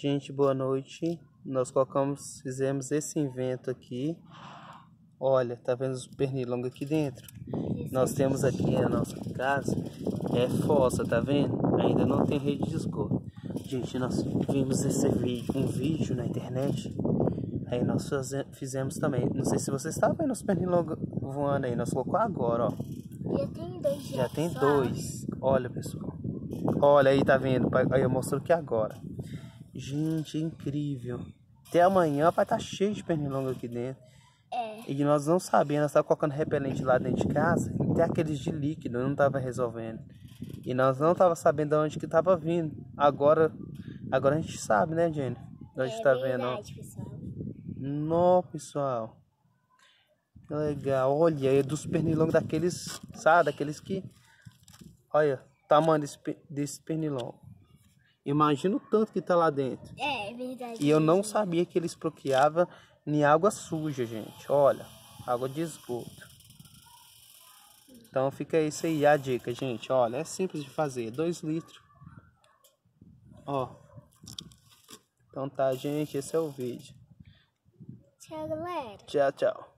Gente, boa noite. Nós colocamos, fizemos esse invento aqui. Olha, tá vendo os pernilongos aqui dentro? Nós temos aqui a nossa casa, é fossa, tá vendo? Ainda não tem rede de esgoto. Gente, nós vimos esse vídeo, um vídeo na internet. Aí nós fizemos também. Não sei se você está vendo os pernilongos voando aí. Nós colocamos agora, ó. Já tem dois. Já, já tem dois. Olha, pessoal. Olha aí, tá vendo? Aí eu mostro que agora. Gente, é incrível. Até amanhã vai estar tá cheio de pernilongo aqui dentro. É. E nós não sabíamos, nós estávamos colocando repelente lá dentro de casa. Até aqueles de líquido não estava resolvendo. E nós não estava sabendo de onde que estava vindo. Agora, agora a gente sabe, né, Jenny? A gente é tá verdade, vendo. Pessoal. Não, pessoal. Que legal. Olha, é dos pernilongos daqueles, sabe? Daqueles que. Olha, tamanho desse, desse pernilongo. Imagina o tanto que tá lá dentro. É, é verdade. E eu não sabia que eles procriavam em água suja, gente. Olha, água de esgoto. Então fica isso aí a dica, gente. Olha, é simples de fazer. 2 litros. Ó. Então tá, gente. Esse é o vídeo. Tchau, galera. Tchau, tchau.